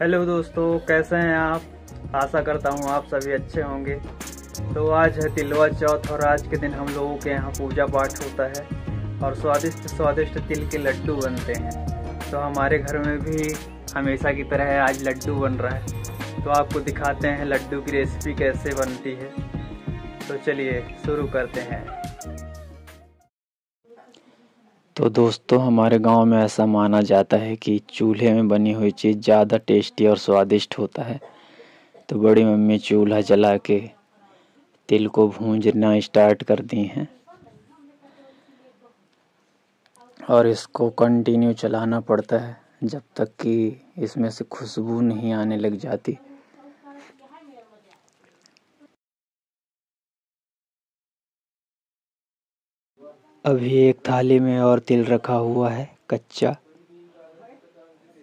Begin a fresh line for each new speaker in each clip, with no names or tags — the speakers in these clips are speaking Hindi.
हेलो दोस्तों, कैसे हैं आप? आशा करता हूँ आप सभी अच्छे होंगे। तो आज है तिलवा चौथ और आज के दिन हम लोगों के यहाँ पूजा पाठ होता है और स्वादिष्ट स्वादिष्ट तिल के लड्डू बनते हैं। तो हमारे घर में भी हमेशा की तरह आज लड्डू बन रहा है। तो आपको दिखाते हैं लड्डू की रेसिपी कैसे बनती है। तो चलिए शुरू करते हैं। तो दोस्तों, हमारे गाँव में ऐसा माना जाता है कि चूल्हे में बनी हुई चीज़ ज़्यादा टेस्टी और स्वादिष्ट होता है। तो बड़ी मम्मी चूल्हा जला के तिल को भूंजना स्टार्ट कर दी हैं और इसको कंटिन्यू चलाना पड़ता है जब तक कि इसमें से खुशबू नहीं आने लग जाती। अभी एक थाली में और तिल रखा हुआ है, कच्चा।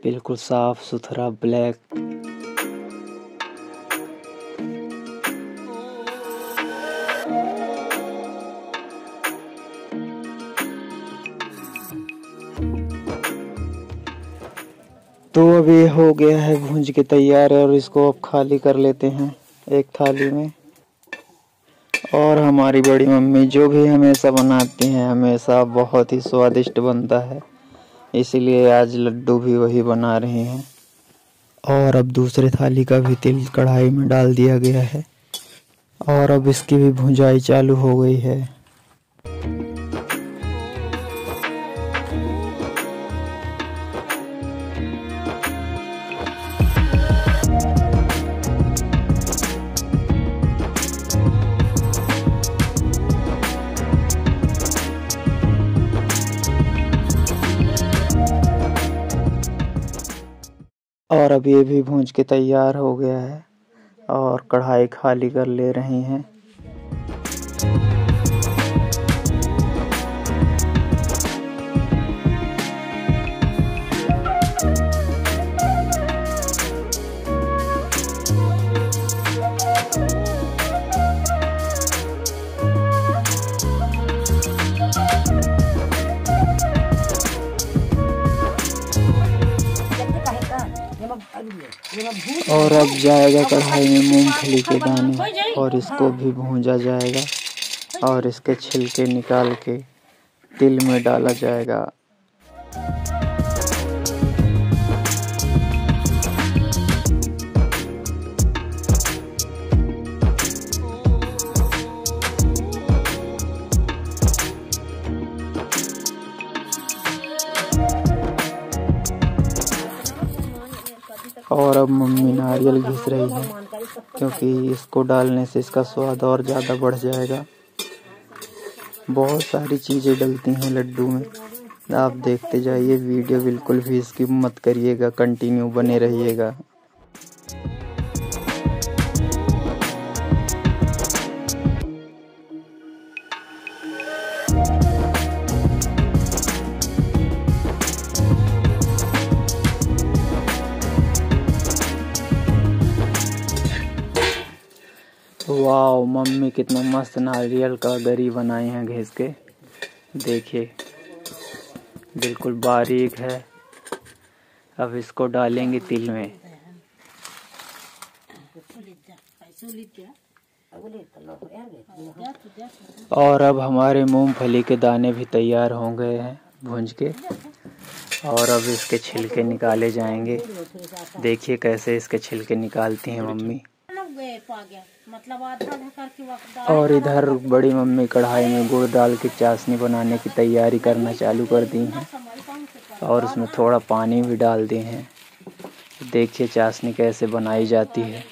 बिल्कुल साफ़ सुथरा, ब्लैक। तो अभी हो गया है भूंज के तैयार और इसको अब खाली कर लेते हैं एक थाली में। और हमारी बड़ी मम्मी जो भी हमेशा बनाती हैं, हमेशा बहुत ही स्वादिष्ट बनता है। इसीलिए आज लड्डू भी वही बना रहे हैं। और अब दूसरे थाली का भी तिल कढ़ाई में डाल दिया गया है। और अब इसकी भी भुंजाई चालू हो गई है। और अब ये भी भूंज के तैयार हो गया है और कढ़ाई खाली कर ले रहे हैं। और अब जाएगा कढ़ाई में मूंगफली के दाने और इसको भी भूंजा जाएगा और इसके छिलके निकाल के तिल में डाला जाएगा। घिस रही है, क्योंकि इसको डालने से इसका स्वाद और ज़्यादा बढ़ जाएगा। बहुत सारी चीज़ें डलती हैं लड्डू में। आप देखते जाइए, वीडियो बिल्कुल भी इसकी मत करिएगा, कंटिन्यू बने रहिएगा। वाह मम्मी कितना मस्त नारियल का गरी बनाए हैं घिस के। देखिए, बिल्कुल बारीक है। अब इसको डालेंगे तिल में। और अब हमारे मूंगफली के दाने भी तैयार हो गए हैं भूंज के। और अब इसके छिलके निकाले जाएँगे। देखिए कैसे इसके छिलके निकालती हैं मम्मी। और इधर बड़ी मम्मी कढ़ाई में गुड़ डाल के चाशनी बनाने की तैयारी करना चालू कर दी हैं। और उसमें थोड़ा पानी भी डाल दिए हैं। देखिए चाशनी कैसे बनाई जाती है।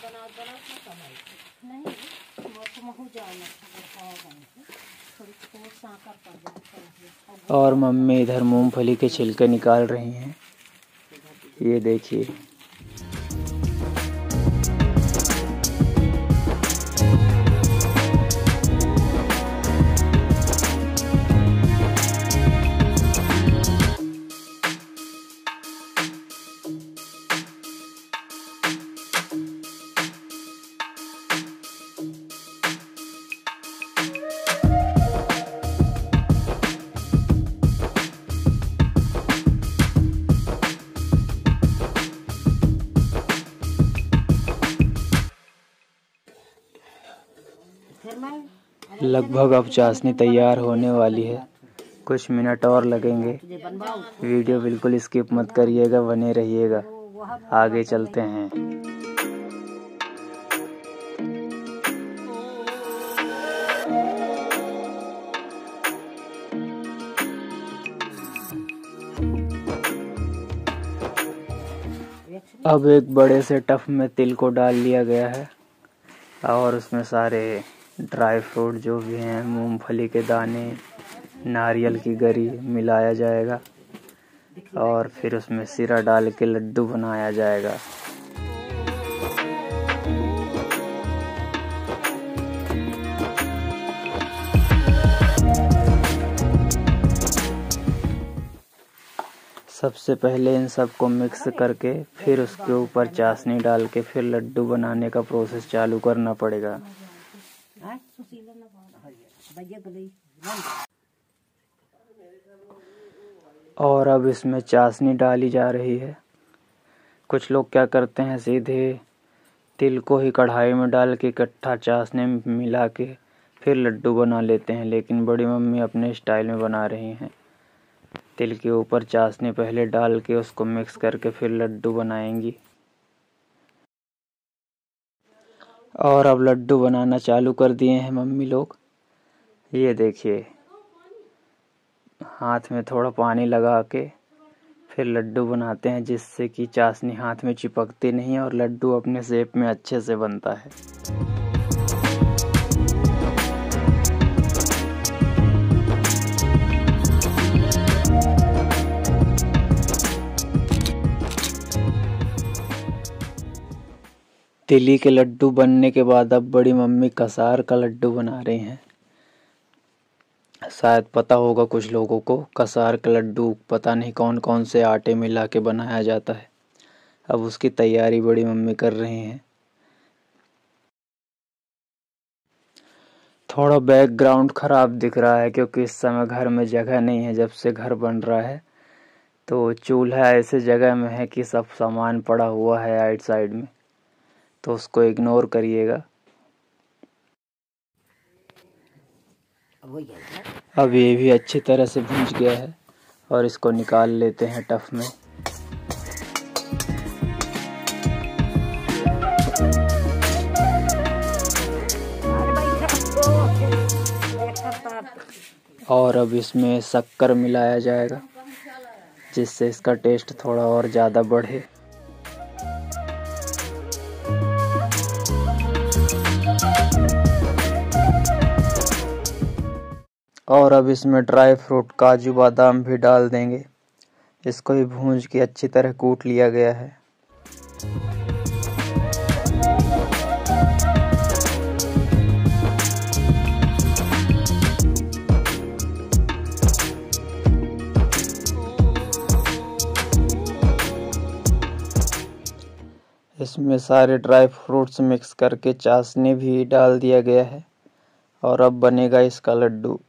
और मम्मी इधर मूंगफली के छिलके निकाल रही हैं। ये देखिए। लगभग अब चाशनी तैयार होने वाली है। कुछ मिनट और लगेंगे। वीडियो बिल्कुल स्किप मत करिएगा, बने रहिएगा। आगे चलते हैं। अब एक बड़े से टफ में तिल को डाल लिया गया है और उसमें सारे ड्राई फ्रूट जो भी हैं, मूंगफली के दाने, नारियल की गरी मिलाया जाएगा और फिर उसमें सिरा डाल के लड्डू बनाया जाएगा। सबसे पहले इन सबको मिक्स करके फिर उसके ऊपर चाशनी डाल के फिर लड्डू बनाने का प्रोसेस चालू करना पड़ेगा। और अब इसमें चाशनी डाली जा रही है। कुछ लोग क्या करते हैं सीधे तिल को ही कढ़ाई में डाल के इकट्ठा चाशनी में मिला के फिर लड्डू बना लेते हैं लेकिन बड़ी मम्मी अपने स्टाइल में बना रही हैं। तिल के ऊपर चाशनी पहले डाल के उसको मिक्स करके फिर लड्डू बनाएँगी। और अब लड्डू बनाना चालू कर दिए हैं मम्मी लोग। ये देखिए, हाथ में थोड़ा पानी लगा के फिर लड्डू बनाते हैं, जिससे कि चाशनी हाथ में चिपकती नहीं और लड्डू अपने शेप में अच्छे से बनता है। तिली के लड्डू बनने के बाद अब बड़ी मम्मी कसार का लड्डू बना रही हैं। शायद पता होगा कुछ लोगों को, कसार का लड्डू पता नहीं कौन कौन से आटे मिला के बनाया जाता है। अब उसकी तैयारी बड़ी मम्मी कर रही हैं। थोड़ा बैकग्राउंड ख़राब दिख रहा है क्योंकि इस समय घर में जगह नहीं है, जब से घर बन रहा है। तो चूल्हा ऐसे जगह में है कि सब सामान पड़ा हुआ है आइट साइड में। तो उसको इग्नोर करिएगा। अब ये भी अच्छी तरह से भूज गया है और इसको निकाल लेते हैं टफ में। और अब इसमें शक्कर मिलाया जाएगा, जिससे इसका टेस्ट थोड़ा और ज़्यादा बढ़े। और अब इसमें ड्राई फ्रूट, काजू बादाम भी डाल देंगे। इसको भी भूंज के अच्छी तरह कूट लिया गया है। इसमें सारे ड्राई फ्रूट्स मिक्स करके चाशनी भी डाल दिया गया है। और अब बनेगा इसका लड्डू।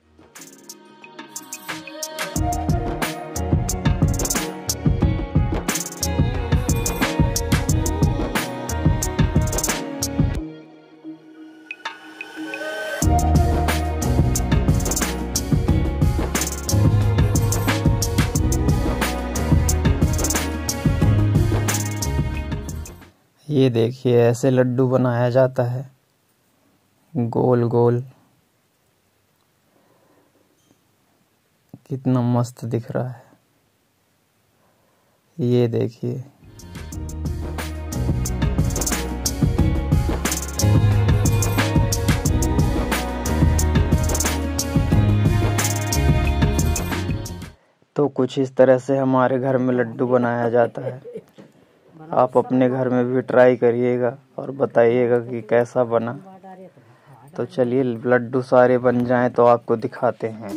ये देखिए, ऐसे लड्डू बनाया जाता है। गोल गोल। कितना मस्त दिख रहा है। ये देखिए। तो कुछ इस तरह से हमारे घर में लड्डू बनाया जाता है। आप अपने घर में भी ट्राई करिएगा और बताइएगा कि कैसा बना। तो चलिए, लड्डू सारे बन जाएँ तो आपको दिखाते हैं।